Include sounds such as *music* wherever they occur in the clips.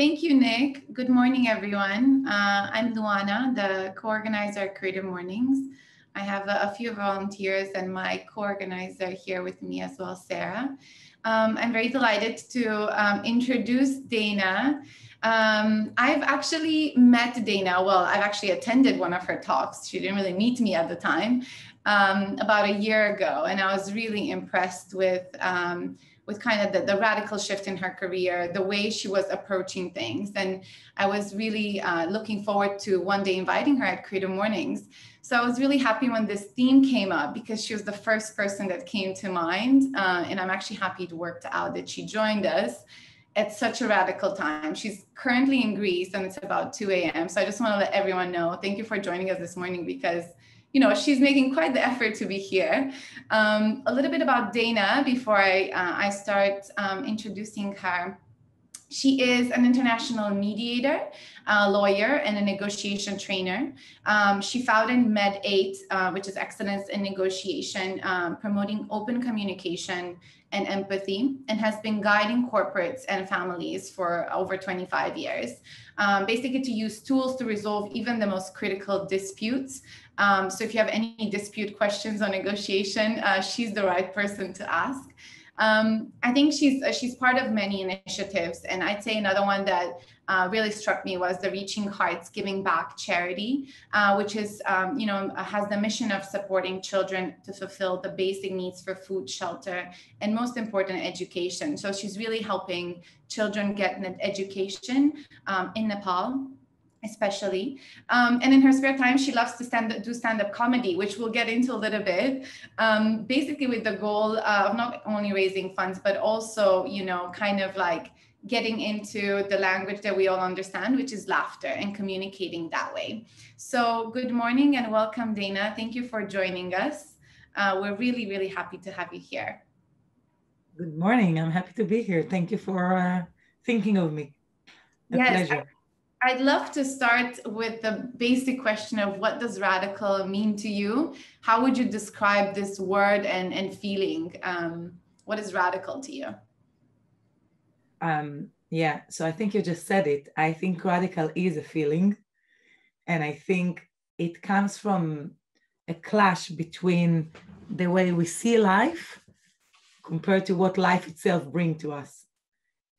Thank you, Nick. Good morning, everyone. Uh, I'm Luana, the co-organizer at Creative Mornings. I have a, a, few volunteers and my co-organizer here with me as well, Sarah. Um, I'm very delighted to um, introduce Dana. Um, I've actually met Dana. Well, I've actually attended one of her talks. She didn't really meet me at the time um, about a year ago, and I was really impressed with um, with kind of the, the, radical shift in her career, the way she was approaching things. And I was really uh, looking forward to one day inviting her at Creative Mornings. So I was really happy when this theme came up because she was the first person that came to mind. Uh, and I'm actually happy it worked out that she joined us at such a radical time. She's currently in Greece and it's about 2 a.m. So I just want to let everyone know thank you for joining us this morning because you know, she's making quite the effort to be here. Um, a little bit about Dana before I, uh, I start um, introducing her. She is an international mediator, lawyer, and a negotiation trainer. Um, she founded Med8, uh, which is excellence in negotiation, um, promoting open communication and empathy, and has been guiding corporates and families for over 25 years. Um, basically, to use tools to resolve even the most critical disputes um, so if you have any dispute questions on negotiation, uh, she's the right person to ask. Um, I think she's uh, she's part of many initiatives, and I'd say another one that uh, really struck me was the Reaching Hearts Giving Back charity, uh, which is um, you know has the mission of supporting children to fulfill the basic needs for food, shelter, and most important, education. So she's really helping children get an education um, in Nepal especially. Um, and in her spare time, she loves to stand do stand-up comedy, which we'll get into a little bit. Um, basically, with the goal of not only raising funds, but also, you know, kind of like getting into the language that we all understand, which is laughter and communicating that way. So, good morning and welcome, Dana. Thank you for joining us. Uh, we're really, really happy to have you here. Good morning. I'm happy to be here. Thank you for uh, thinking of me. A yes, pleasure. I'd love to start with the basic question of what does radical mean to you? How would you describe this word and, and feeling? Um, what is radical to you? Um, yeah, so I think you just said it. I think radical is a feeling. And I think it comes from a clash between the way we see life compared to what life itself brings to us.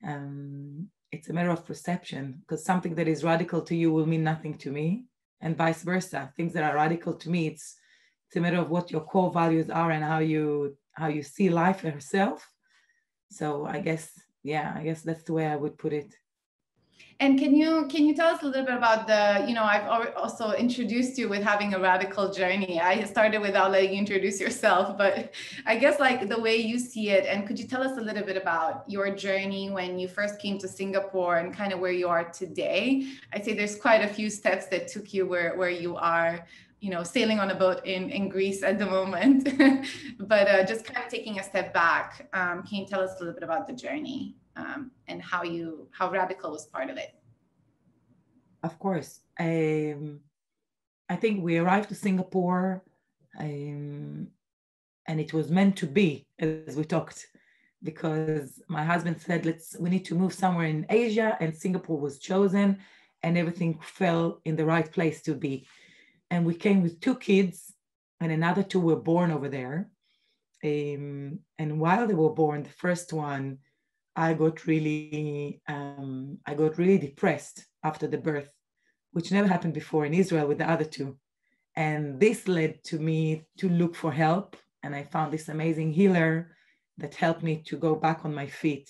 Um, it's a matter of perception because something that is radical to you will mean nothing to me and vice versa. Things that are radical to me it's it's a matter of what your core values are and how you how you see life yourself. So i guess yeah i guess that's the way i would put it and can you can you tell us a little bit about the you know I've also introduced you with having a radical journey. I started without letting you introduce yourself, but I guess like the way you see it. And could you tell us a little bit about your journey when you first came to Singapore and kind of where you are today? I'd say there's quite a few steps that took you where where you are you know sailing on a boat in in greece at the moment *laughs* but uh, just kind of taking a step back um, can you tell us a little bit about the journey um, and how you how radical was part of it? Of course. Um, i think we arrived to singapore um, and it was meant to be as we talked because my husband said let's we need to move somewhere in asia and singapore was chosen and everything fell in the right place to be. And we came with two kids and another two were born over there. Um, and while they were born the first one I got really, um, I got really depressed after the birth, which never happened before in Israel with the other two. And this led to me to look for help. And I found this amazing healer that helped me to go back on my feet,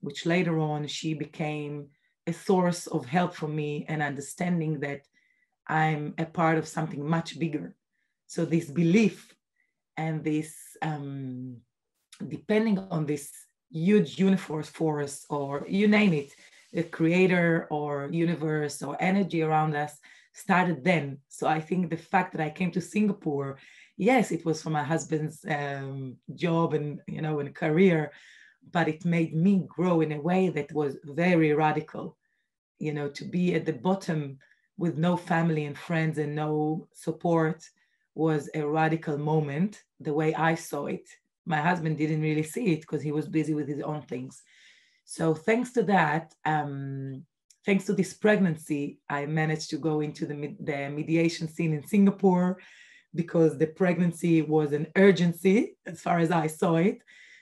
which later on she became a source of help for me and understanding that I'm a part of something much bigger. So this belief and this um, depending on this huge universe force or you name it, the creator or universe or energy around us started then. So I think the fact that I came to Singapore, yes, it was for my husband's um, job and you know and career, but it made me grow in a way that was very radical. You know, to be at the bottom with no family and friends and no support was a radical moment, the way I saw it my husband didn't really see it because he was busy with his own things. So thanks to that, um, thanks to this pregnancy, I managed to go into the, the mediation scene in Singapore because the pregnancy was an urgency as far as I saw it.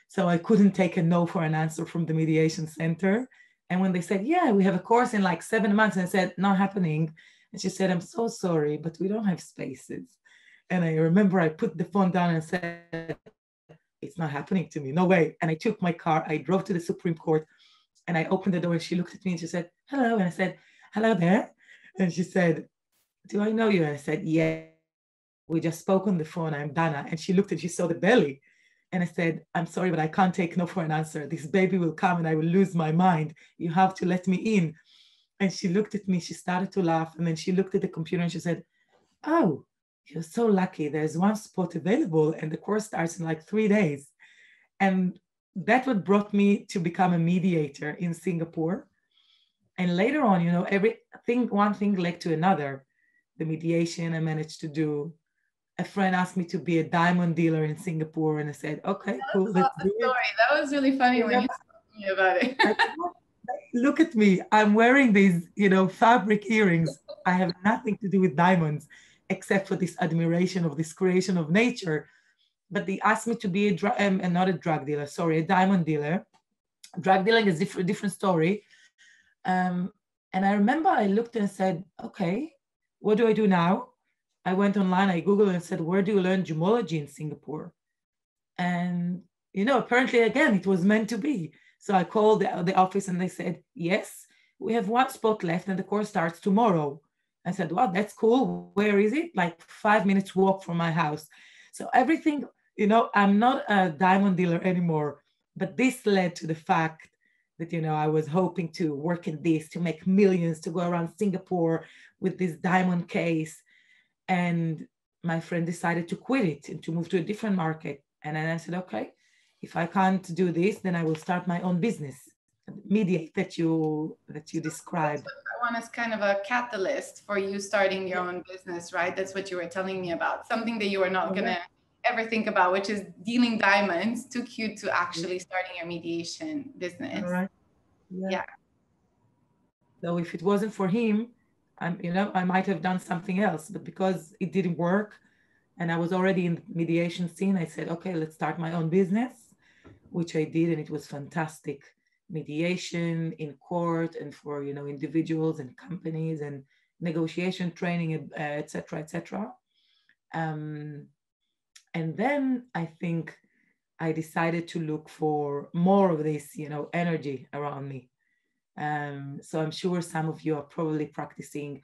So I couldn't take a no for an answer from the mediation center. And when they said, yeah, we have a course in like seven months, and I said, not happening. And she said, I'm so sorry, but we don't have spaces. And I remember I put the phone down and said, it's not happening to me. No way. And I took my car, I drove to the Supreme Court and I opened the door and she looked at me and she said, hello. And I said, hello there. And she said, do I know you? And I said, yeah. We just spoke on the phone. I'm Dana. And she looked and she saw the belly. And I said, I'm sorry, but I can't take no for an answer. This baby will come and I will lose my mind. You have to let me in. And she looked at me, she started to laugh. And then she looked at the computer and she said, Oh, you're so lucky. There's one spot available and the course starts in like three days. And that what brought me to become a mediator in Singapore. And later on, you know, everything, one thing led to another. The mediation I managed to do. A friend asked me to be a diamond dealer in Singapore, and I said, "Okay, cool, let's do it." That was really funny yeah. when you told me about it. Look at me! I'm wearing these, you know, fabric earrings. I have nothing to do with diamonds, except for this admiration of this creation of nature but they asked me to be a drug, um, not a drug dealer, sorry, a diamond dealer. Drug dealing is a different, different story. Um, and I remember I looked and said, okay, what do I do now? I went online, I Googled and said, where do you learn gemology in Singapore? And, you know, apparently, again, it was meant to be. So I called the, the office and they said, yes, we have one spot left and the course starts tomorrow. I said, well, that's cool. Where is it? Like five minutes walk from my house. So everything you know, I'm not a diamond dealer anymore, but this led to the fact that, you know, I was hoping to work in this, to make millions, to go around Singapore with this diamond case. And my friend decided to quit it and to move to a different market. And then I said, okay, if I can't do this, then I will start my own business mediate that you that you described one is kind of a catalyst for you starting your own business right that's what you were telling me about something that you were not going to mm-hmm. ever think about, which is dealing diamonds, took you to mm-hmm. actually starting your mediation business. Right. Yeah. yeah. So if it wasn't for him, I'm, you know, I might have done something else, but because it didn't work, and I was already in the mediation scene, I said, okay, let's start my own business, which I did, and it was fantastic. Mediation in court and for you know individuals and companies and negotiation training, etc., etc. Um, and then I think I decided to look for more of this, you know, energy around me. Um, so I'm sure some of you are probably practicing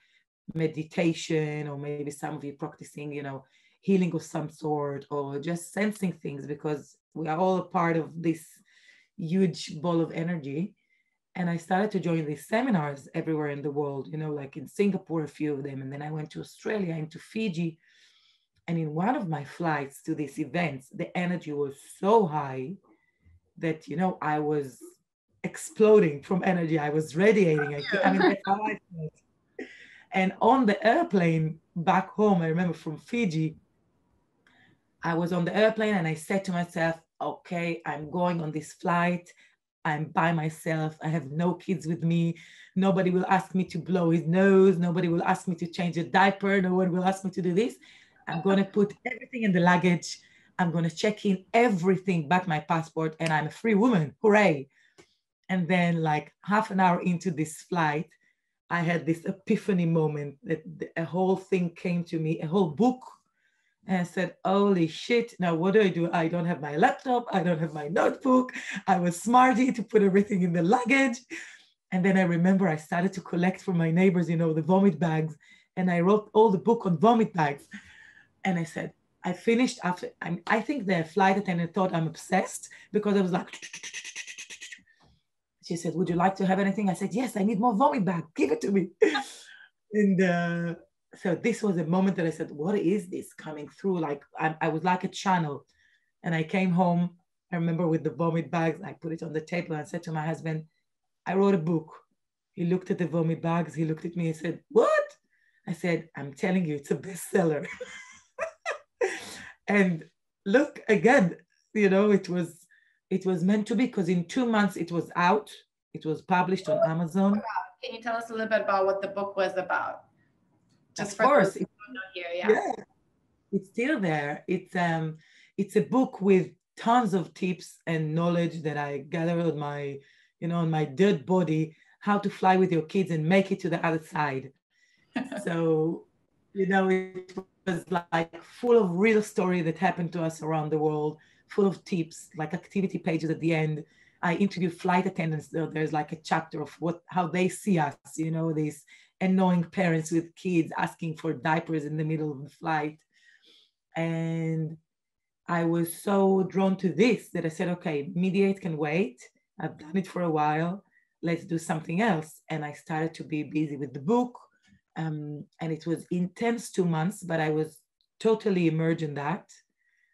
meditation, or maybe some of you practicing, you know, healing of some sort, or just sensing things because we are all a part of this huge ball of energy. And I started to join these seminars everywhere in the world, you know, like in Singapore, a few of them. And then I went to Australia, into Fiji, and in one of my flights to these events, the energy was so high that, you know, I was exploding from energy. I was radiating. I, I mean, that's how I felt. And on the airplane back home, I remember from Fiji, I was on the airplane and I said to myself, okay, I'm going on this flight. I'm by myself. I have no kids with me. Nobody will ask me to blow his nose. Nobody will ask me to change a diaper. No one will ask me to do this. I'm going to put everything in the luggage. I'm going to check in everything but my passport, and I'm a free woman. Hooray. And then, like half an hour into this flight, I had this epiphany moment that a whole thing came to me, a whole book. And I said, Holy shit, now what do I do? I don't have my laptop, I don't have my notebook. I was smarty to put everything in the luggage. And then I remember I started to collect from my neighbors, you know, the vomit bags. And I wrote all the book on vomit bags. And I said, I finished after, I, I think the flight attendant thought I'm obsessed because I was like, she said, Would you like to have anything? I said, Yes, I need more vomit bag. Give it to me. *laughs* and uh, so this was a moment that I said, What is this coming through? Like, I, I was like a channel. And I came home, I remember with the vomit bags, I put it on the table and said to my husband, I wrote a book. He looked at the vomit bags, he looked at me and said, What? I said, I'm telling you, it's a bestseller. *laughs* and look again you know it was it was meant to be because in two months it was out it was published on amazon can you tell us a little bit about what the book was about? Of course. not Here, yeah. yeah. It's still there. It's um it's a book with tons of tips and knowledge that I gathered on my, you know, on my dead body, how to fly with your kids and make it to the other side. *laughs* so, you know, it was like full of real story that happened to us around the world, full of tips, like activity pages at the end. I interview flight attendants. So there's like a chapter of what how they see us, you know, these annoying parents with kids asking for diapers in the middle of the flight. And I was so drawn to this that I said, okay, mediate can wait. I've done it for a while. Let's do something else. And I started to be busy with the book. Um, and it was intense two months, but I was totally immersed in that.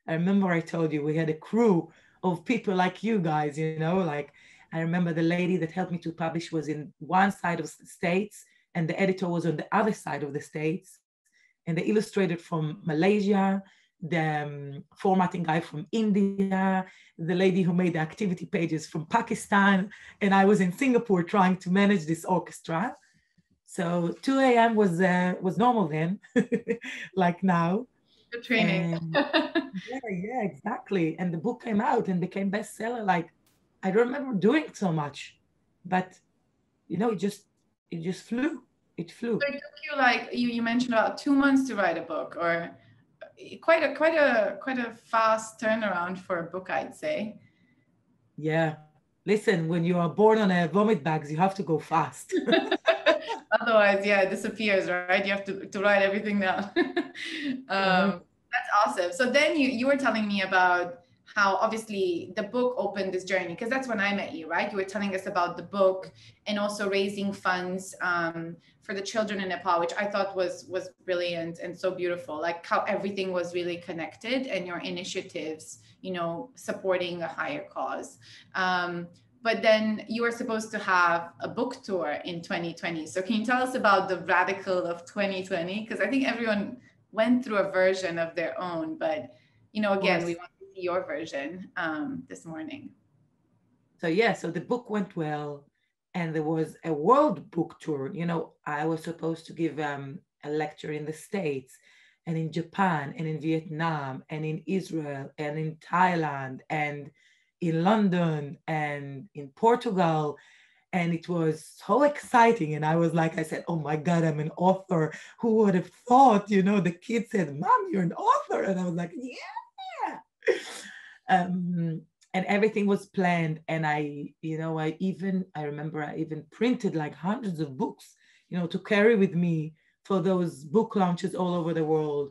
I remember I told you we had a crew of people like you guys, you know, like I remember the lady that helped me to publish was in one side of the States and the editor was on the other side of the States. And they illustrated from Malaysia, the um, formatting guy from India, the lady who made the activity pages from Pakistan, and I was in Singapore trying to manage this orchestra. So 2 a.m. was uh, was normal then, *laughs* like now. Good training. And, *laughs* yeah, yeah, exactly. And the book came out and became bestseller. Like I don't remember doing so much, but you know, it just it just flew. It flew. So it took you like you, you mentioned about two months to write a book, or quite a quite a quite a fast turnaround for a book, I'd say. Yeah. Listen, when you are born on a vomit bags, you have to go fast. *laughs* *laughs* Otherwise, yeah, it disappears, right? You have to, to write everything down. *laughs* um, That's awesome. So then you you were telling me about how obviously the book opened this journey because that's when I met you, right? You were telling us about the book and also raising funds um, for the children in Nepal, which I thought was was brilliant and so beautiful. Like how everything was really connected and your initiatives, you know, supporting a higher cause. Um, but then you were supposed to have a book tour in 2020. So can you tell us about the radical of 2020? Because I think everyone went through a version of their own, but you know, again, we want your version um, this morning. So yeah, so the book went well, and there was a world book tour. You know, I was supposed to give um, a lecture in the States, and in Japan, and in Vietnam, and in Israel, and in Thailand, and in London, and in Portugal. And it was so exciting. And I was like, I said, oh my God, I'm an author. Who would have thought? You know, the kid said, Mom, you're an author. And I was like, yeah *laughs* um, and everything was planned. And I, you know, I even, I remember I even printed like hundreds of books, you know, to carry with me for those book launches all over the world.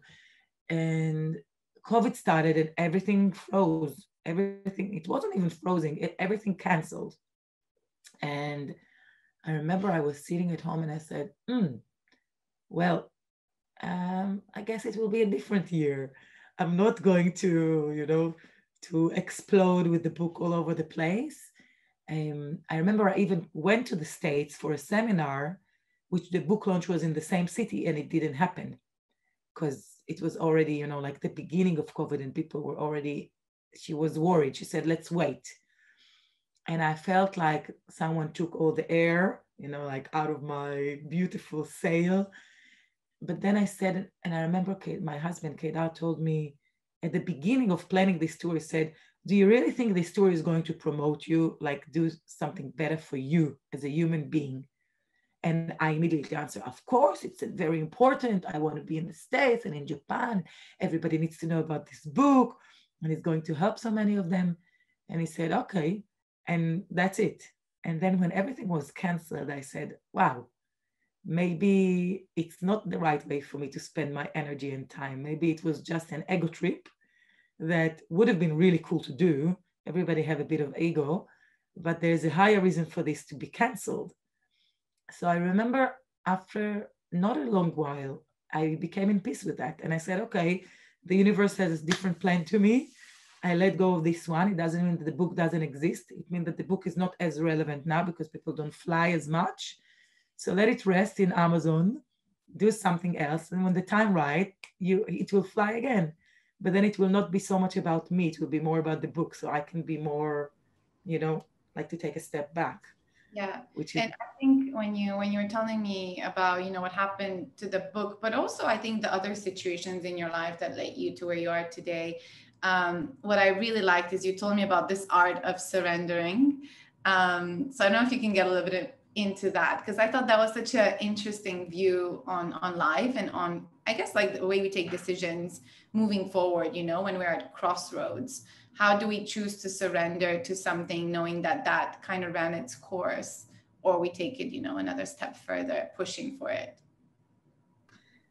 And COVID started and everything froze. Everything, it wasn't even frozen, it, everything canceled. And I remember I was sitting at home and I said, hmm, well, um, I guess it will be a different year. I'm not going to, you know, to explode with the book all over the place. Um, I remember I even went to the States for a seminar, which the book launch was in the same city, and it didn't happen because it was already, you know, like the beginning of COVID, and people were already, she was worried. She said, let's wait. And I felt like someone took all the air, you know, like out of my beautiful sail but then I said, and I remember my husband, Kedar, told me at the beginning of planning this tour, he said, do you really think this tour is going to promote you, like do something better for you as a human being? And I immediately answered, of course, it's very important. I want to be in the States and in Japan. Everybody needs to know about this book and it's going to help so many of them. And he said, okay. And that's it. And then when everything was canceled, I said, wow, maybe it's not the right way for me to spend my energy and time. Maybe it was just an ego trip that would have been really cool to do. Everybody have a bit of ego, but there's a higher reason for this to be canceled. So I remember after not a long while, I became in peace with that. And I said, okay, the universe has a different plan to me. I let go of this one. It doesn't mean that the book doesn't exist. It means that the book is not as relevant now because people don't fly as much so let it rest in Amazon, do something else. And when the time right, you it will fly again. But then it will not be so much about me. It will be more about the book. So I can be more, you know, like to take a step back. Yeah. Which is- and I think when you when you were telling me about, you know, what happened to the book, but also I think the other situations in your life that led you to where you are today. Um, what I really liked is you told me about this art of surrendering. Um, so I don't know if you can get a little bit into that because I thought that was such an interesting view on on life and on I guess like the way we take decisions moving forward. You know, when we're at crossroads how do we choose to surrender to something knowing that that kind of ran its course or we take it you know another step further pushing for it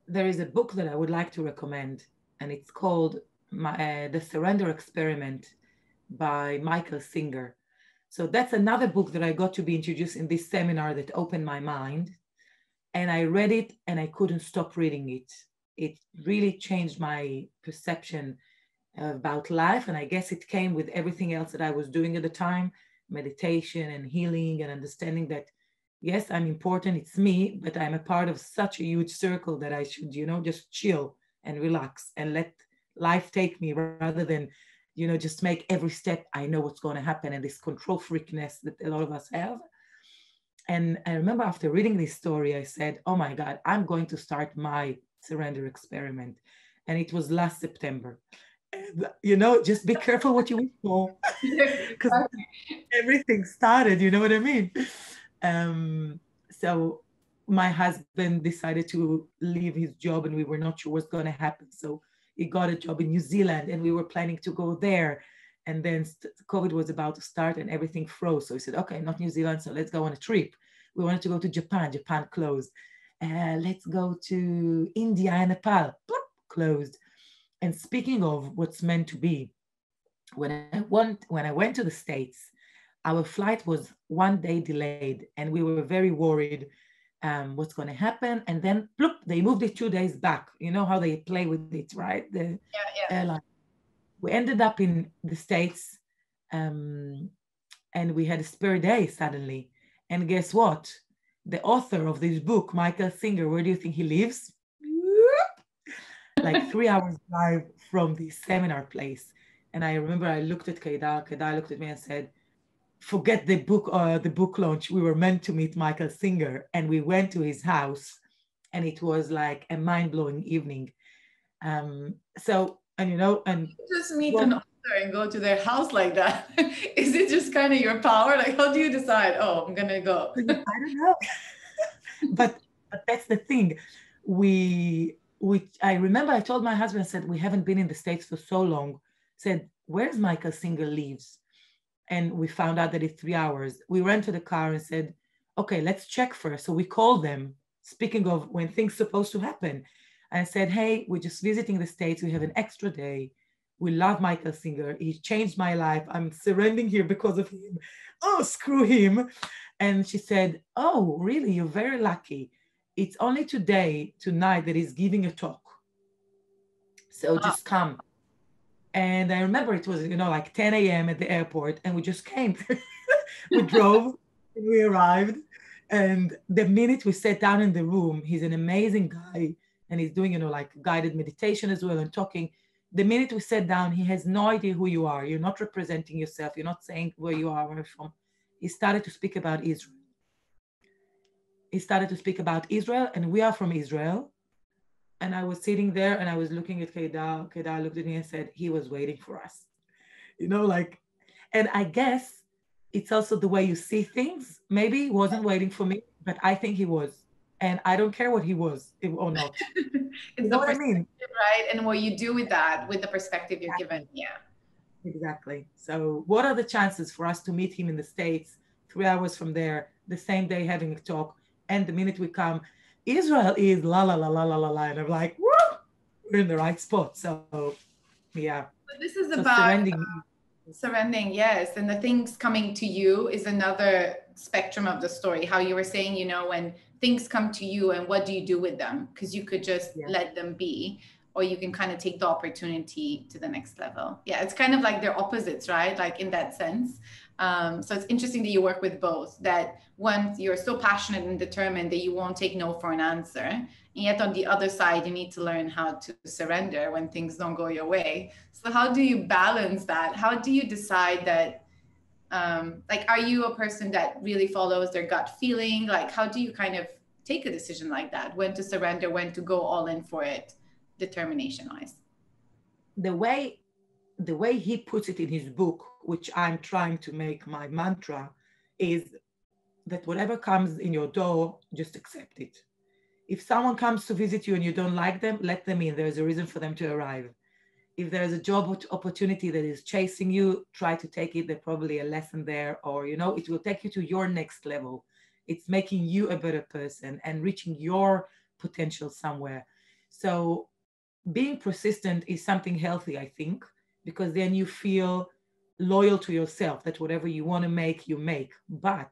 there is a book that i would like to recommend and it's called my, uh, the surrender experiment by michael singer so that's another book that i got to be introduced in this seminar that opened my mind and i read it and i couldn't stop reading it it really changed my perception about life. And I guess it came with everything else that I was doing at the time meditation and healing and understanding that, yes, I'm important, it's me, but I'm a part of such a huge circle that I should, you know, just chill and relax and let life take me rather than, you know, just make every step I know what's going to happen and this control freakness that a lot of us have. And I remember after reading this story, I said, oh my God, I'm going to start my surrender experiment. And it was last September you know, just be careful what you wish for *laughs* because everything started, you know what I mean? Um, so my husband decided to leave his job and we were not sure what's going to happen. So he got a job in New Zealand and we were planning to go there. And then COVID was about to start and everything froze. So he said, okay, not New Zealand, so let's go on a trip. We wanted to go to Japan, Japan closed. Uh, let's go to India and Nepal, closed and speaking of what's meant to be, when I went when I went to the States, our flight was one day delayed, and we were very worried um, what's going to happen. And then, bloop, they moved it two days back. You know how they play with it, right? The yeah, yeah. airline. We ended up in the States, um, and we had a spare day suddenly. And guess what? The author of this book, Michael Singer, where do you think he lives? *laughs* like three hours drive from the seminar place. And I remember I looked at Kedar, Kedar looked at me and said, forget the book, uh, the book launch. We were meant to meet Michael Singer and we went to his house and it was like a mind-blowing evening. Um, so, and you know, and just meet well, an author and go to their house like that. *laughs* Is it just kind of your power? Like, how do you decide? Oh, I'm gonna go. I don't know. *laughs* but, but that's the thing. We we I remember I told my husband, I said, we haven't been in the States for so long. Said, where's Michael Singer leaves? And we found out that it's three hours. We ran to the car and said, okay, let's check first. So we called them, speaking of when things supposed to happen. I said, hey, we're just visiting the States. We have an extra day. We love Michael Singer. He changed my life. I'm surrendering here because of him. Oh, screw him. And she said, oh, really? You're very lucky it's only today, tonight, that he's giving a talk. So ah. just come. And I remember it was, you know, like 10 a.m. at the airport, and we just came. *laughs* we drove, we arrived. And the minute we sat down in the room, he's an amazing guy, and he's doing, you know, like guided meditation as well and talking. The minute we sat down, he has no idea who you are. You're not representing yourself. You're not saying where you are, where you're from. He started to speak about Israel he started to speak about Israel, and we are from Israel. And I was sitting there and I was looking at Kedar. Kedar looked at me and said, He was waiting for us. You know, like, and I guess it's also the way you see things. Maybe he wasn't waiting for me, but I think he was. And I don't care what he was or not. *laughs* it's you know what I mean? Right. And what you do with that, with the perspective you're given. Yeah. Exactly. So, what are the chances for us to meet him in the States three hours from there, the same day having a talk? And the minute we come, Israel is la la la la la la la. And I'm like, we're in the right spot. So yeah. But this is so about surrendering. Uh, surrendering, yes. And the things coming to you is another spectrum of the story. How you were saying, you know, when things come to you and what do you do with them? Because you could just yeah. let them be or you can kind of take the opportunity to the next level. Yeah, it's kind of like they're opposites, right? Like in that sense. Um, so it's interesting that you work with both. That once you're so passionate and determined that you won't take no for an answer, and yet on the other side, you need to learn how to surrender when things don't go your way. So how do you balance that? How do you decide that? um, like are you a person that really follows their gut feeling like how do you kind of take a decision like that when to surrender when to go all in for it determination wise the way the way he puts it in his book which i'm trying to make my mantra is that whatever comes in your door just accept it. If someone comes to visit you and you don't like them let them in. There's a reason for them to arrive. If there's a job opportunity that is chasing you try to take it. There's probably a lesson there or you know it will take you to your next level. It's making you a better person and reaching your potential somewhere. So being persistent is something healthy i think because then you feel loyal to yourself that whatever you want to make you make but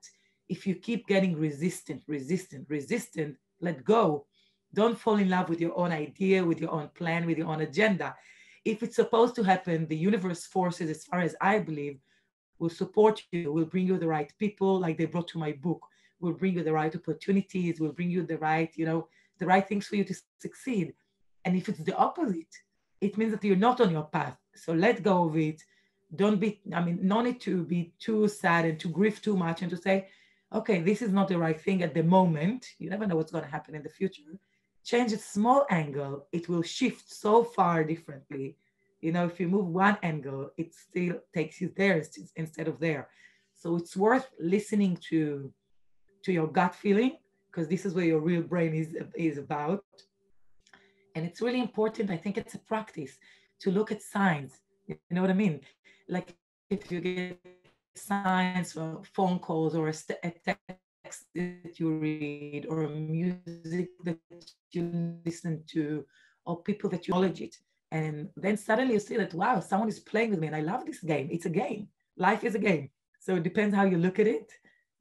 if you keep getting resistant resistant resistant let go don't fall in love with your own idea with your own plan with your own agenda if it's supposed to happen the universe forces as far as i believe will support you will bring you the right people like they brought to my book will bring you the right opportunities, will bring you the right, you know, the right things for you to succeed. And if it's the opposite, it means that you're not on your path. So let go of it. Don't be, I mean, no need to be too sad and to grieve too much and to say, okay, this is not the right thing at the moment. You never know what's going to happen in the future. Mm-hmm. Change a small angle, it will shift so far differently. You know, if you move one angle, it still takes you there instead of there. So it's worth listening to to your gut feeling because this is where your real brain is is about and it's really important i think it's a practice to look at signs you know what i mean like if you get signs or phone calls or a, a text that you read or music that you listen to or people that you acknowledge it and then suddenly you see that wow someone is playing with me and i love this game it's a game life is a game so it depends how you look at it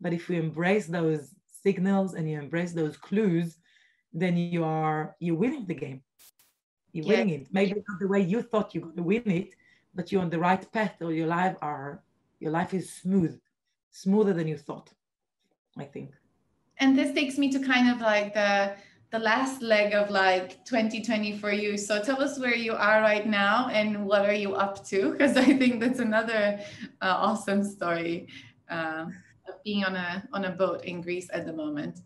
but if you embrace those signals and you embrace those clues, then you are you're winning the game. You're yeah. winning it. Maybe not the way you thought you're going to win it, but you're on the right path, or your life are your life is smooth, smoother than you thought. I think. And this takes me to kind of like the the last leg of like 2020 for you. So tell us where you are right now and what are you up to? Because I think that's another uh, awesome story. Uh, being on a on a boat in Greece at the moment.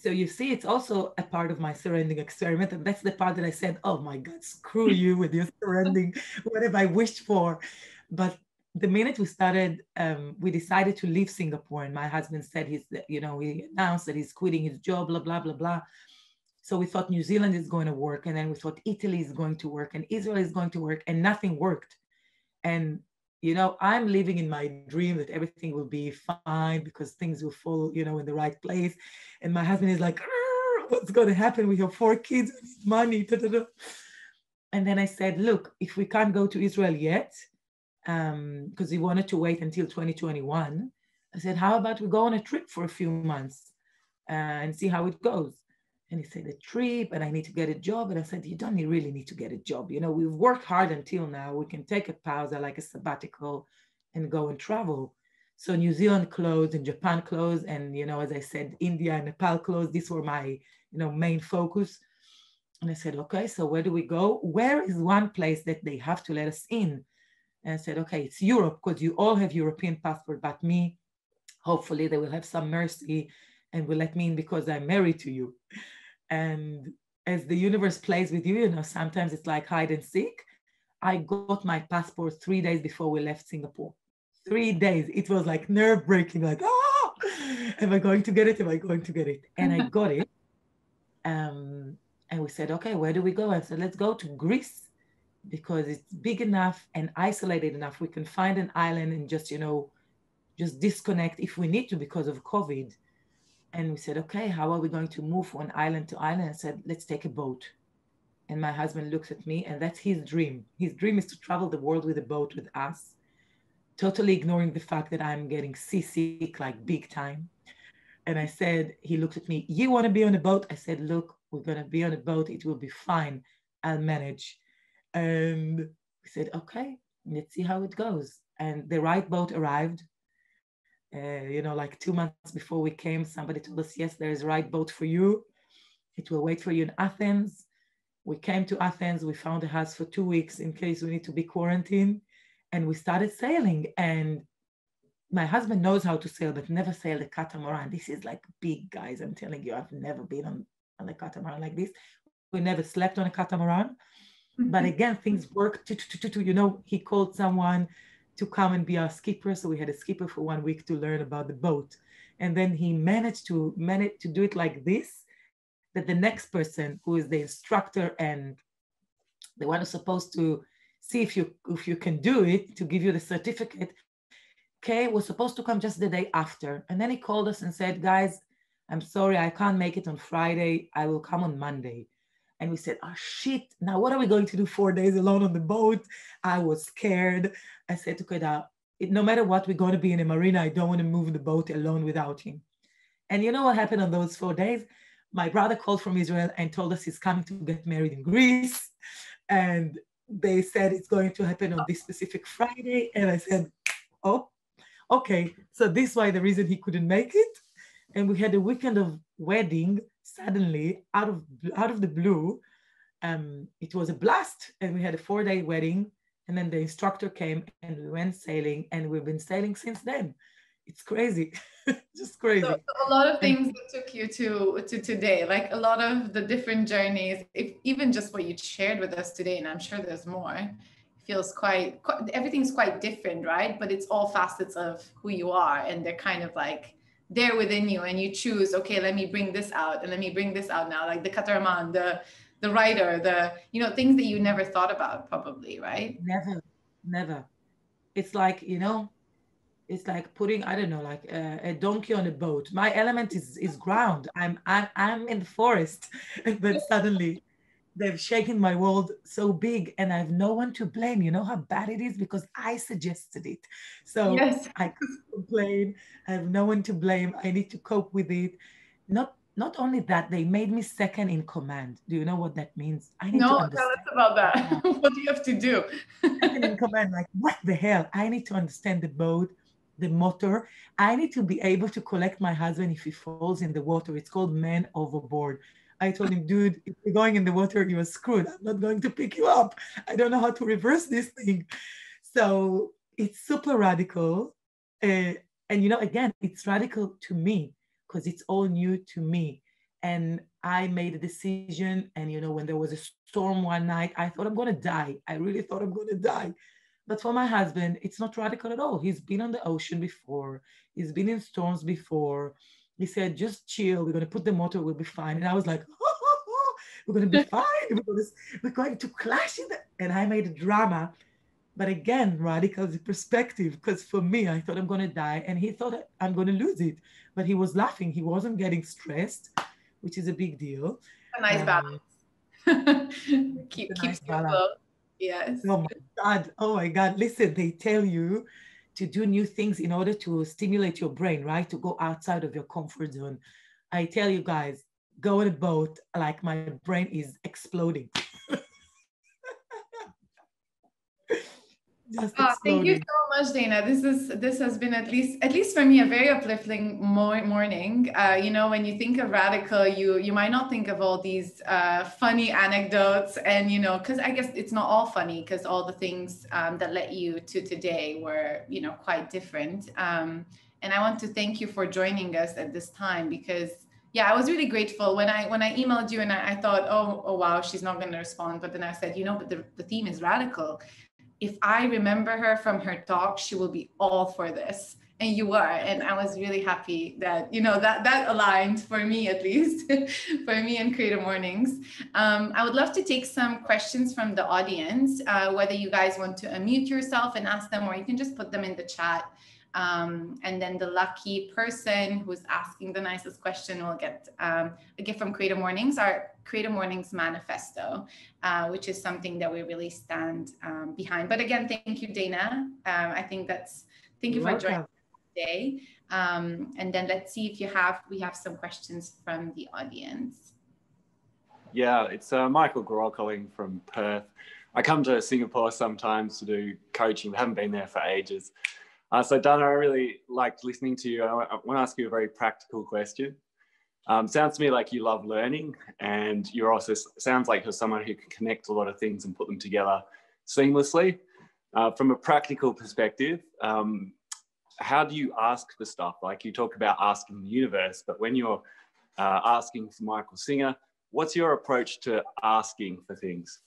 So you see, it's also a part of my surrendering experiment, and that's the part that I said, "Oh my God, screw you *laughs* with your surrendering. what have I wished for?" But the minute we started, um, we decided to leave Singapore, and my husband said he's, you know, he announced that he's quitting his job, blah blah blah blah. So we thought New Zealand is going to work, and then we thought Italy is going to work, and Israel is going to work, and nothing worked. And you know, I'm living in my dream that everything will be fine because things will fall, you know, in the right place. And my husband is like, what's going to happen with your four kids? Money. Da, da, da. And then I said, look, if we can't go to Israel yet, because um, wanted to wait until 2021, I said, how about we go on a trip for a few months uh, and see how it goes? And he said, a trip, and I need to get a job. And I said, you don't really need to get a job. You know, we've worked hard until now. We can take a pause, like a sabbatical, and go and travel. So New Zealand closed and Japan closed. And, you know, as I said, India and Nepal closed. These were my, you know, main focus. And I said, okay, so where do we go? Where is one place that they have to let us in? And I said, okay, it's Europe because you all have European passport, but me, hopefully they will have some mercy and will let me in because I'm married to you. And as the universe plays with you, you know, sometimes it's like hide and seek. I got my passport three days before we left Singapore. Three days. It was like nerve breaking, like, oh am I going to get it? Am I going to get it? And I got it. *laughs* Um, and we said, okay, where do we go? I said, let's go to Greece because it's big enough and isolated enough. We can find an island and just, you know, just disconnect if we need to because of COVID and we said, okay, how are we going to move from island to island? I said, let's take a boat. And my husband looks at me, and that's his dream. His dream is to travel the world with a boat with us, totally ignoring the fact that I'm getting seasick like big time. And I said, he looked at me, you want to be on a boat? I said, look, we're going to be on a boat. It will be fine. I'll manage. And we said, okay, let's see how it goes. And the right boat arrived uh, you know, like two months before we came, somebody told us, yes, there is a right boat for you. It will wait for you in Athens. We came to Athens. We found a house for two weeks in case we need to be quarantined. And we started sailing. And my husband knows how to sail, but never sailed a catamaran. This is like big, guys. I'm telling you, I've never been on, on a catamaran like this. We never slept on a catamaran. Mm-hmm. But again, things worked. You know, he called someone to come and be our skipper. So we had a skipper for one week to learn about the boat. And then he managed to manage to do it like this, that the next person who is the instructor and the one who's supposed to see if you if you can do it to give you the certificate Kay was supposed to come just the day after. And then he called us and said, guys, I'm sorry, I can't make it on Friday. I will come on Monday. And we said, oh shit, now what are we going to do four days alone on the boat? I was scared. I said to Kedar, no matter what, we're going to be in a marina. I don't want to move the boat alone without him. And you know what happened on those four days? My brother called from Israel and told us he's coming to get married in Greece. And they said it's going to happen on this specific Friday. And I said, oh, okay, so this why the reason he couldn't make it. And we had a weekend of wedding suddenly out of out of the blue. Um, it was a blast, and we had a four-day wedding. And then the instructor came, and we went sailing, and we've been sailing since then. It's crazy, *laughs* just crazy. So, so, a lot of things that took you to to today, like a lot of the different journeys, if, even just what you shared with us today, and I'm sure there's more feels quite, quite everything's quite different right but it's all facets of who you are and they're kind of like there within you and you choose okay let me bring this out and let me bring this out now. Like the catamaran the the writer the you know things that you never thought about probably right? Never never. It's like you know it's like putting i don't know like a, a donkey on a boat. My element is is ground. I'm i'm, I'm in the forest *laughs* but suddenly they've shaken my world so big and I have no one to blame. You know how bad it is because I suggested it. So yes. I could complain. I have no one to blame. I need to cope with it. Not not only that, they made me second in command. Do you know what that means? I need no, to tell us about that. *laughs* what do you have to do? second in command, like what the hell? I need to understand the boat, the motor. I need to be able to collect my husband if he falls in the water. It's called man overboard. I told him, dude, if you're going in the water, you're screwed. I'm not going to pick you up. I don't know how to reverse this thing. So it's super radical. Uh, and, you know, again, it's radical to me because it's all new to me. And I made a decision. And, you know, when there was a storm one night, I thought I'm going to die. I really thought I'm going to die. But for my husband, it's not radical at all. He's been on the ocean before, he's been in storms before he said, just chill. We're going to put the motor, we'll be fine. And I was like, *laughs* oh, oh, oh, we're going to be *laughs* fine. We're going to, we're going to clash in the, and I made a drama. But again, radical perspective, because for me, I thought I'm going to die. And he thought I'm going to lose it. But he was laughing. He wasn't getting stressed, which is a big deal. A nice um, balance. *laughs* Keep, keeps nice balance. Yes. Oh my God. Oh my God. Listen, they tell you to do new things in order to stimulate your brain, right? To go outside of your comfort zone. I tell you guys, go on a boat, like my brain is exploding. Oh, thank you so much, Dana. This is this has been at least at least for me a very uplifting morning. Uh, you know, when you think of radical, you you might not think of all these uh, funny anecdotes, and you know, because I guess it's not all funny, because all the things um, that led you to today were you know quite different. Um, and I want to thank you for joining us at this time because yeah, I was really grateful when I when I emailed you and I, I thought, oh, oh wow, she's not going to respond. But then I said, you know, but the, the theme is radical if I remember her from her talk, she will be all for this. And you are. And I was really happy that, you know, that that aligned for me at least, *laughs* for me and Creative Mornings. Um, I would love to take some questions from the audience, uh, whether you guys want to unmute yourself and ask them, or you can just put them in the chat. Um, and then the lucky person who's asking the nicest question will get um, a gift from Creative Mornings, our Creative Mornings manifesto, uh, which is something that we really stand um, behind. But again, thank you, Dana. Um, I think that's, thank you You're for joining today. Um, and then let's see if you have, we have some questions from the audience. Yeah, it's uh, Michael Grohl calling from Perth. I come to Singapore sometimes to do coaching. I haven't been there for ages. Uh, so Dana, I really liked listening to you. I, I want to ask you a very practical question. Um, sounds to me like you love learning, and you're also sounds like you're someone who can connect a lot of things and put them together seamlessly. Uh, from a practical perspective, um, how do you ask for stuff? Like you talk about asking the universe, but when you're uh, asking for Michael Singer, what's your approach to asking for things?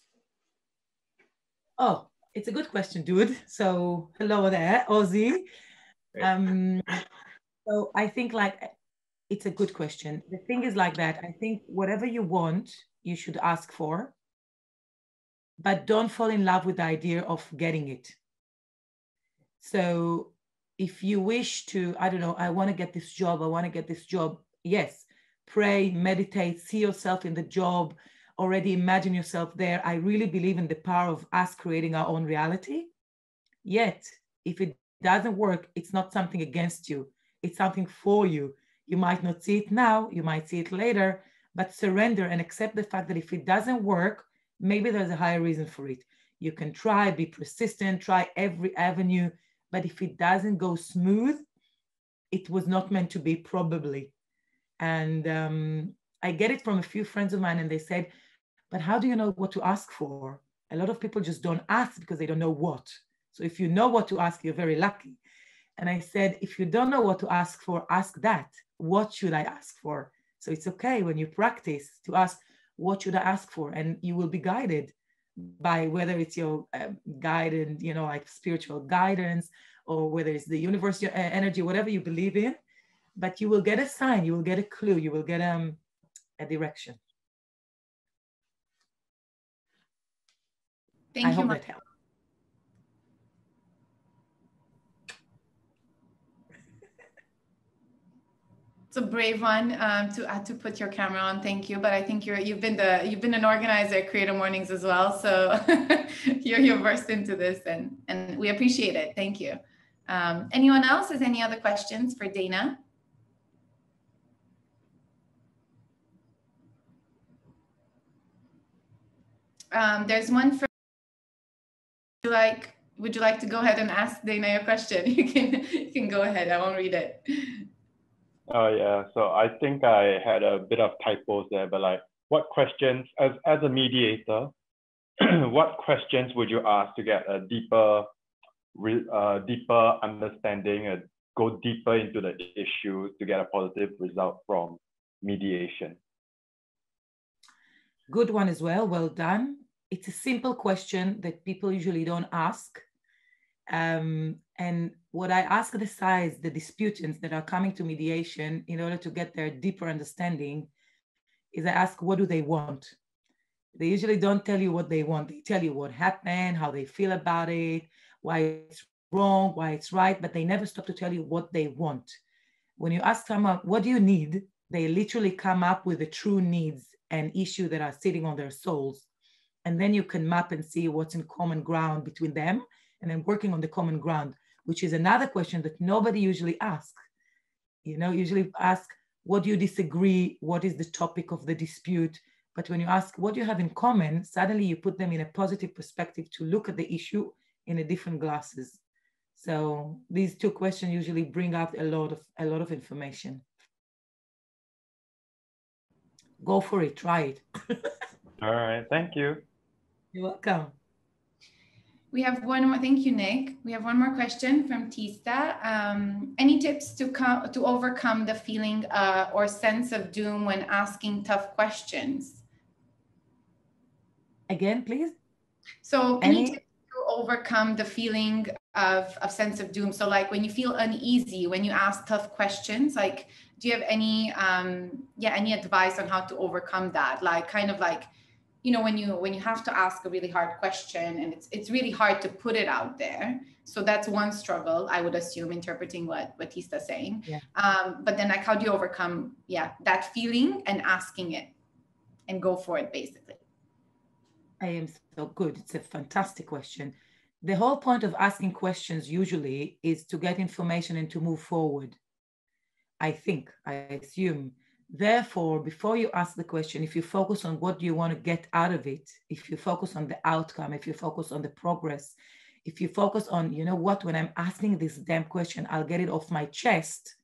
Oh, it's a good question, dude. So hello there, Ozzy. Um, so I think like it's a good question. The thing is like that. I think whatever you want, you should ask for, but don't fall in love with the idea of getting it. So if you wish to, I don't know, I want to get this job, I want to get this job. Yes, pray, meditate, see yourself in the job, already imagine yourself there. I really believe in the power of us creating our own reality. Yet, if it doesn't work, it's not something against you, it's something for you. You might not see it now, you might see it later, but surrender and accept the fact that if it doesn't work, maybe there's a higher reason for it. You can try, be persistent, try every avenue, but if it doesn't go smooth, it was not meant to be, probably. And um, I get it from a few friends of mine, and they said, But how do you know what to ask for? A lot of people just don't ask because they don't know what. So if you know what to ask, you're very lucky. And I said, If you don't know what to ask for, ask that. What should I ask for? So it's okay when you practice to ask, What should I ask for? And you will be guided by whether it's your uh, guidance, you know, like spiritual guidance, or whether it's the universal energy, whatever you believe in but you will get a sign, you will get a clue, you will get um, a direction. Thank I you. hope that helped. It's a brave one um, to uh, to put your camera on. Thank you, but I think you're you've been the you've been an organizer at Creative Mornings as well, so *laughs* you're you're versed into this, and and we appreciate it. Thank you. Um, anyone else has any other questions for Dana? Um, there's one for like, would you like to go ahead and ask Dana your question? *laughs* You can, you can go ahead. I won't read it. Oh yeah, so I think I had a bit of typos there, but like, what questions as as a mediator, *clears throat* what questions would you ask to get a deeper, uh, deeper understanding and go deeper into the issue to get a positive result from mediation? Good one as well. Well done it's a simple question that people usually don't ask. Um, and what I ask the sides, the disputants that are coming to mediation in order to get their deeper understanding, is I ask, what do they want? They usually don't tell you what they want. They tell you what happened, how they feel about it, why it's wrong, why it's right, but they never stop to tell you what they want. When you ask someone, what do you need? They literally come up with the true needs and issue that are sitting on their souls and then you can map and see what's in common ground between them and then working on the common ground which is another question that nobody usually asks. You know usually ask what do you disagree? What is the topic of the dispute? But when you ask what do you have in common suddenly you put them in a positive perspective to look at the issue in a different glasses. So these two questions usually bring out a lot of a lot of information. Go for it try it. *laughs* All right thank you. You're welcome. We have one more. Thank you, Nick. We have one more question from Tista. Um, any tips to come to overcome the feeling uh, or sense of doom when asking tough questions? Again, please. So, any, any tips to overcome the feeling of of sense of doom? So, like when you feel uneasy when you ask tough questions, like do you have any um, yeah any advice on how to overcome that? Like kind of like you know when you when you have to ask a really hard question and it's it's really hard to put it out there. So that's one struggle i would assume interpreting what batista's saying. Yeah. um, but then like how do you overcome yeah that feeling and asking it and go for it basically? I am so good. It's a fantastic question. The whole point of asking questions usually is to get information and to move forward. I think i assume Therefore, before you ask the question, if you focus on what you want to get out of it, if you focus on the outcome, if you focus on the progress, if you focus on, you know what, when I'm asking this damn question, I'll get it off my chest.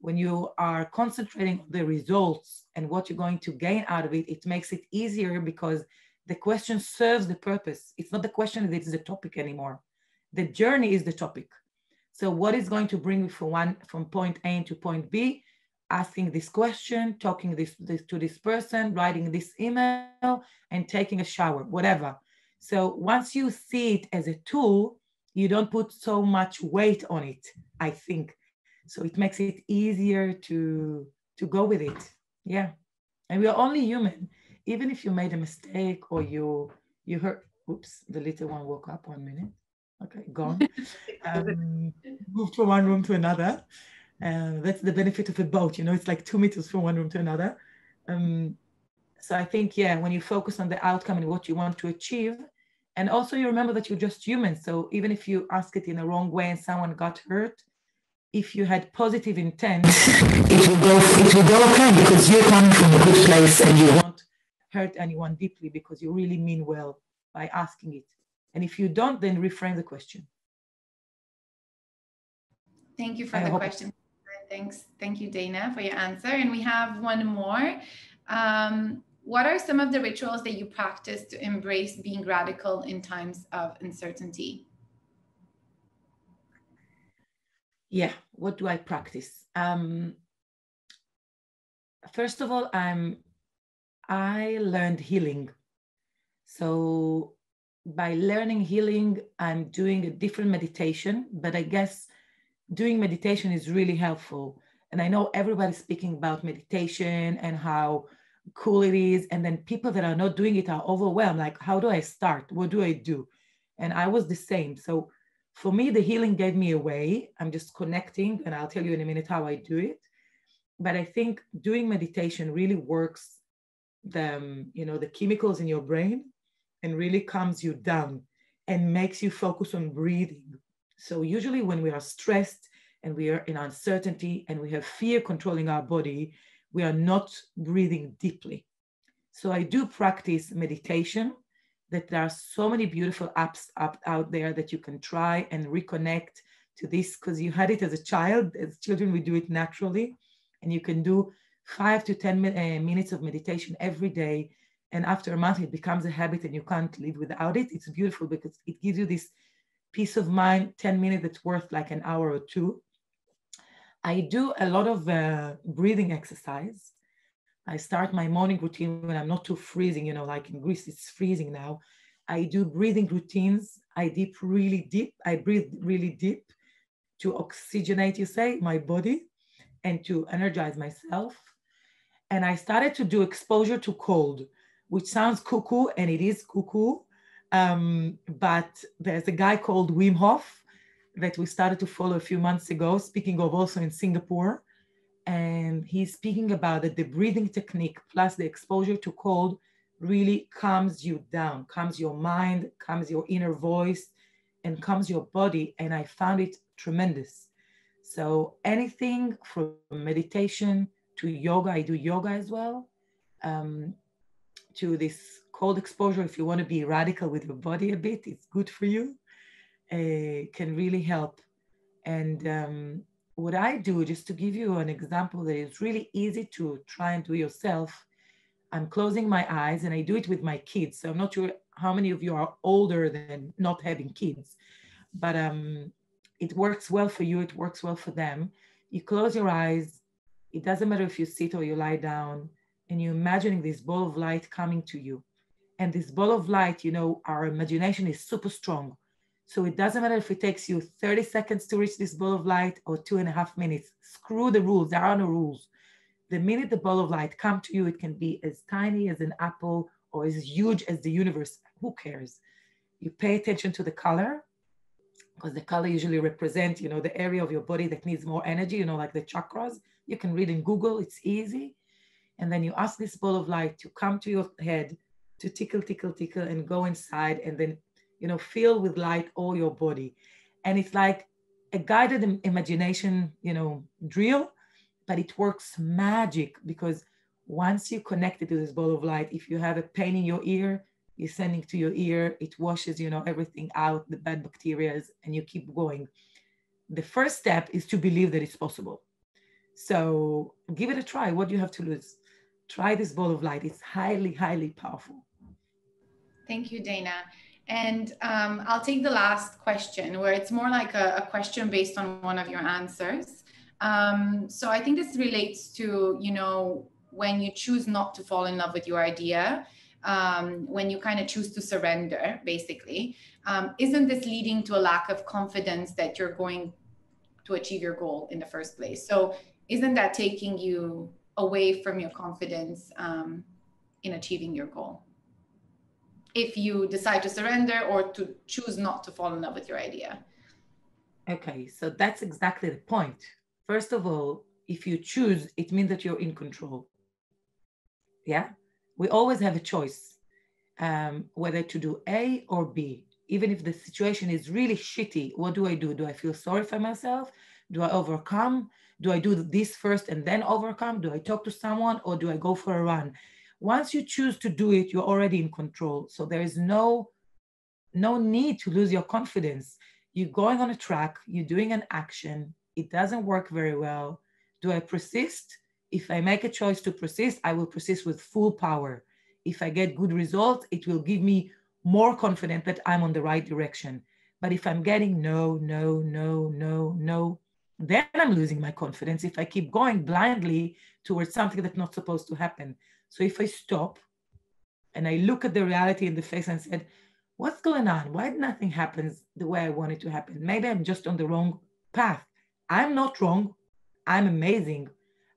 When you are concentrating on the results and what you're going to gain out of it, it makes it easier because the question serves the purpose. It's not the question that is the topic anymore. The journey is the topic. So what is going to bring me from one from point A to point B? Asking this question, talking this, this to this person, writing this email, and taking a shower, whatever. So once you see it as a tool, you don't put so much weight on it, I think. So it makes it easier to to go with it. Yeah. And we are only human. Even if you made a mistake or you you heard oops, the little one woke up one minute. Okay, gone. *laughs* Um, moved from one room to another. Uh, that's the benefit of a boat, you know, it's like two meters from one room to another. Um, so I think, yeah, when you focus on the outcome and what you want to achieve, and also you remember that you're just human. So even if you ask it in a wrong way and someone got hurt, if you had positive intent, *laughs* it will go, it will go okay because you're coming from a good place and you won't hurt anyone deeply because you really mean well by asking it. And if you don't, then reframe the question. Thank you for I the question. Thanks. Thank you, Dana, for your answer. And we have one more. Um, what are some of the rituals that you practice to embrace being radical in times of uncertainty? Yeah, what do I practice? Um, first of all, I'm I learned healing. So by learning healing, I'm doing a different meditation, but I guess doing meditation is really helpful. And I know everybody's speaking about meditation and how cool it is. And then people that are not doing it are overwhelmed. Like, how do I start? What do I do? And I was the same. So for me, the healing gave me a way. I'm just connecting, and I'll tell you in a minute how I do it. But I think doing meditation really works the um, you know the chemicals in your brain and really calms you down and makes you focus on breathing. So, usually, when we are stressed and we are in uncertainty and we have fear controlling our body, we are not breathing deeply. So, I do practice meditation. That there are so many beautiful apps up, out there that you can try and reconnect to this because you had it as a child. As children, we do it naturally, and you can do five to 10 uh, minutes of meditation every day and after a month it becomes a habit and you can't live without it it's beautiful because it gives you this peace of mind 10 minutes that's worth like an hour or two. I do a lot of uh, breathing exercise. I start my morning routine when i'm not too freezing you know like in greece it's freezing now. I do breathing routines. I deep really deep i breathe really deep to oxygenate you say my body and to energize myself. And i started to do exposure to cold which sounds cuckoo, and it is cuckoo. Um, but there's a guy called Wim Hof that we started to follow a few months ago, speaking of also in Singapore. And he's speaking about that the breathing technique plus the exposure to cold really calms you down, calms your mind, calms your inner voice, and calms your body. And I found it tremendous. So anything from meditation to yoga, I do yoga as well. Um, to this cold exposure, if you want to be radical with your body a bit, it's good for you. Uh, can really help. And um, what I do, just to give you an example that is really easy to try and do yourself, I'm closing my eyes and I do it with my kids. So I'm not sure how many of you are older than not having kids, but um, it works well for you, it works well for them. You close your eyes. It doesn't matter if you sit or you lie down and you're imagining this ball of light coming to you. And this ball of light, you know, our imagination is super strong. So it doesn't matter if it takes you 30 seconds to reach this ball of light or two and a half minutes. Screw the rules. There are no rules. The minute the ball of light come to you, it can be as tiny as an apple or as huge as the universe. Who cares? You pay attention to the color because the color usually represent, you know, the area of your body that needs more energy, you know, like the chakras. You can read in Google, it's easy. And then you ask this ball of light to come to your head, to tickle, tickle, tickle, and go inside, and then, you know, fill with light all your body. And it's like a guided imagination, you know, drill, but it works magic because once you connect it to this ball of light, if you have a pain in your ear, you're sending to your ear, it washes, you know, everything out, the bad bacteria, and you keep going. The first step is to believe that it's possible. So give it a try. What do you have to lose? try this ball of light. It's highly, highly powerful. Thank you, Dana. And um, I'll take the last question where it's more like a, a question based on one of your answers. Um, so I think this relates to, you know, when you choose not to fall in love with your idea, um, when you kind of choose to surrender, basically, um, isn't this leading to a lack of confidence that you're going to achieve your goal in the first place? So isn't that taking you away from your confidence um, in achieving your goal? If you decide to surrender or to choose not to fall in love with your idea. Okay, so that's exactly the point. First of all, if you choose, it means that you're in control. Yeah, we always have a choice um, whether to do A or B. Even if the situation is really shitty, what do I do? Do I feel sorry for myself? Do I overcome? Do I do this first and then overcome? Do I talk to someone or do I go for a run? Once you choose to do it, you're already in control. So there is no, no need to lose your confidence. You're going on a track, you're doing an action, it doesn't work very well. Do I persist? If I make a choice to persist, I will persist with full power. If I get good results, it will give me more confidence that I'm on the right direction. But if I'm getting no, no, no, no, no, then I'm losing my confidence if I keep going blindly towards something that's not supposed to happen. So if I stop and I look at the reality in the face and said, what's going on? Why nothing happens the way I want it to happen? Maybe I'm just on the wrong path. I'm not wrong. I'm amazing.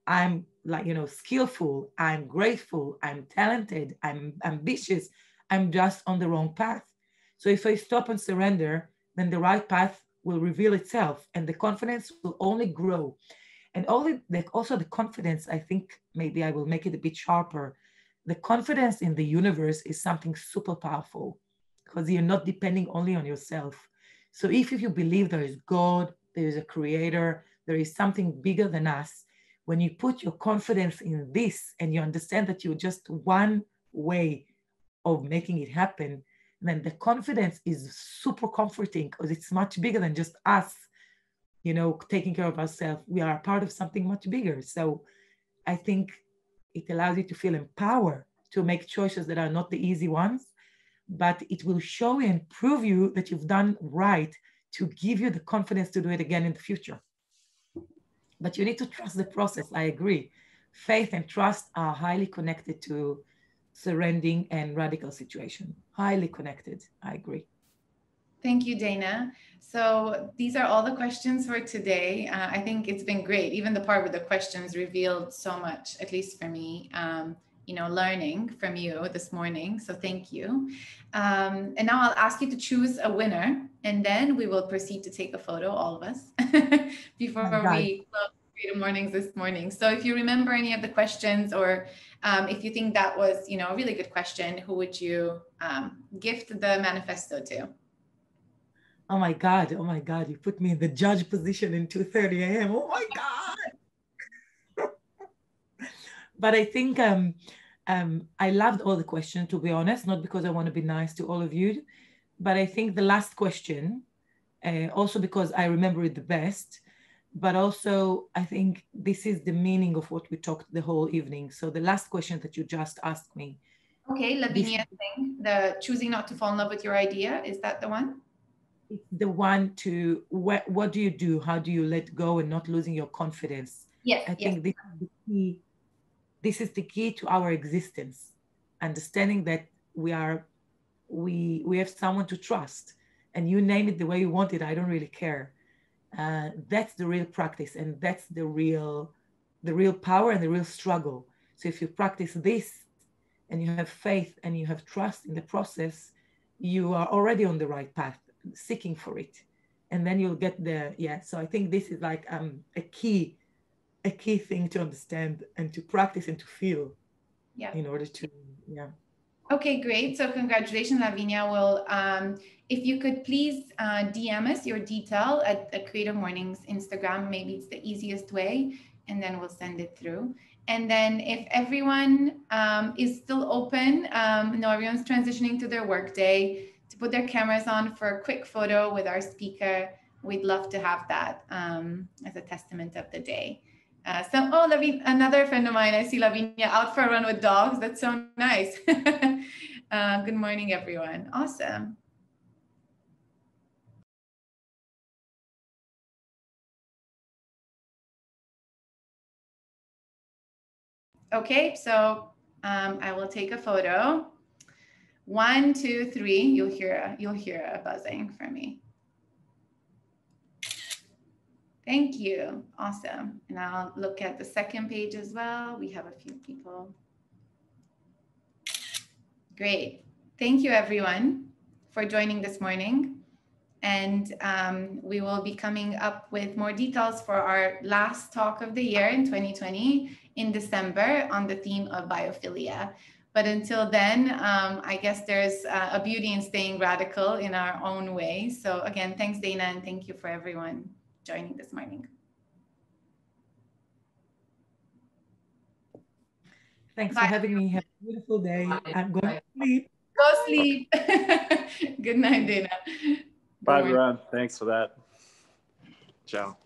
I'm like, you know, skillful. I'm grateful. I'm talented. I'm ambitious. I'm just on the wrong path. So if I stop and surrender, then the right path will reveal itself and the confidence will only grow and the, also the confidence i think maybe i will make it a bit sharper. The confidence in the universe is something super powerful because you're not depending only on yourself. So if, if you believe there is god there is a creator there is something bigger than us when you put your confidence in this and you understand that you're just one way of making it happen then the confidence is super comforting because it's much bigger than just us you know, taking care of ourselves. We are a part of something much bigger. So I think it allows you to feel empowered to make choices that are not the easy ones, but it will show you and prove you that you've done right to give you the confidence to do it again in the future. But you need to trust the process. I agree. Faith and trust are highly connected to surrendering and radical situation. Highly connected. I agree. Thank you, Dana. So these are all the questions for today. Uh, I think it's been great. Even the part with the questions revealed so much, at least for me, um, you know, learning from you this morning. So thank you. Um, and now I'll ask you to choose a winner, and then we will proceed to take a photo, all of us, *laughs* before oh we close Creative Mornings this morning. So if you remember any of the questions, or um, if you think that was, you know, a really good question, who would you um, gift the manifesto to? Oh my God, oh my God, you put me in the judge position in 2.30 a.m. Oh my God. *laughs* but I think um, um, I loved all the questions, to be honest, not because I want to be nice to all of you, but I think the last question, uh, also because I remember it the best, but also I think this is the meaning of what we talked the whole evening. So the last question that you just asked me. Okay, Lavinia thing, the choosing not to fall in love with your idea, is that the one? The one to what, what do you do? How do you let go and not losing your confidence? Yes. I think this is the key. This is the key to our existence. Understanding that we are we we have someone to trust and you name it the way you want it i don't really care uh, that's the real practice and that's the real the real power and the real struggle so if you practice this and you have faith and you have trust in the process you are already on the right path seeking for it. And then you'll get the yeah. So i think this is like um a key a key thing to understand and to practice and to feel yeah. in order to yeah. Okay great. So congratulations lavinia. Well um if you could please uh, dm us your detail at the creative mornings instagram. Maybe it's the easiest way and then we'll send it through. And then if everyone um, is still open um, no everyone's transitioning to their workday put their cameras on for a quick photo with our speaker. We'd love to have that um, as a testament of the day. Uh, so, oh, Lavin, another friend of mine, I see Lavinia out for a run with dogs. That's so nice. *laughs* uh, good morning, everyone. Awesome. Okay, so um, I will take a photo. One, two, three. You'll hear a, you'll hear a buzzing from me. Thank you. Awesome. And I'll look at the second page as well. We have a few people. Great. Thank you, everyone, for joining this morning. And um, we will be coming up with more details for our last talk of the year in 2020 in December on the theme of biophilia. But until then, um, I guess there's uh, a beauty in staying radical in our own way. So again, thanks, Dana, and thank you for everyone joining this morning. Thanks Bye. for having me. Have a beautiful day. Bye. I'm going to sleep. Go sleep. *laughs* Good night, Dana. Bye, everyone. Thanks for that. Ciao.